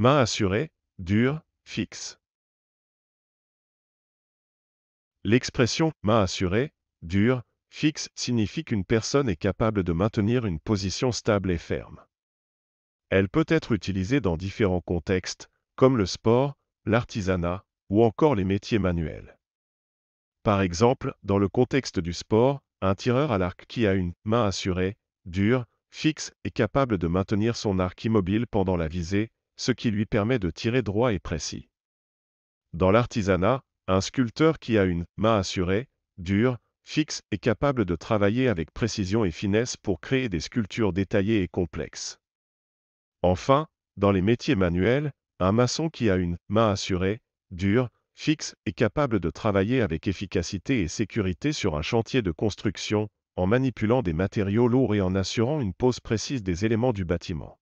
main assurée, dure, fixe. L'expression main assurée, dure, fixe signifie qu'une personne est capable de maintenir une position stable et ferme. Elle peut être utilisée dans différents contextes, comme le sport, l'artisanat ou encore les métiers manuels. Par exemple, dans le contexte du sport, un tireur à l'arc qui a une main assurée, dure, fixe est capable de maintenir son arc immobile pendant la visée, ce qui lui permet de tirer droit et précis. Dans l'artisanat, un sculpteur qui a une main assurée, dure, fixe est capable de travailler avec précision et finesse pour créer des sculptures détaillées et complexes. Enfin, dans les métiers manuels, un maçon qui a une main assurée, dure, fixe est capable de travailler avec efficacité et sécurité sur un chantier de construction, en manipulant des matériaux lourds et en assurant une pose précise des éléments du bâtiment.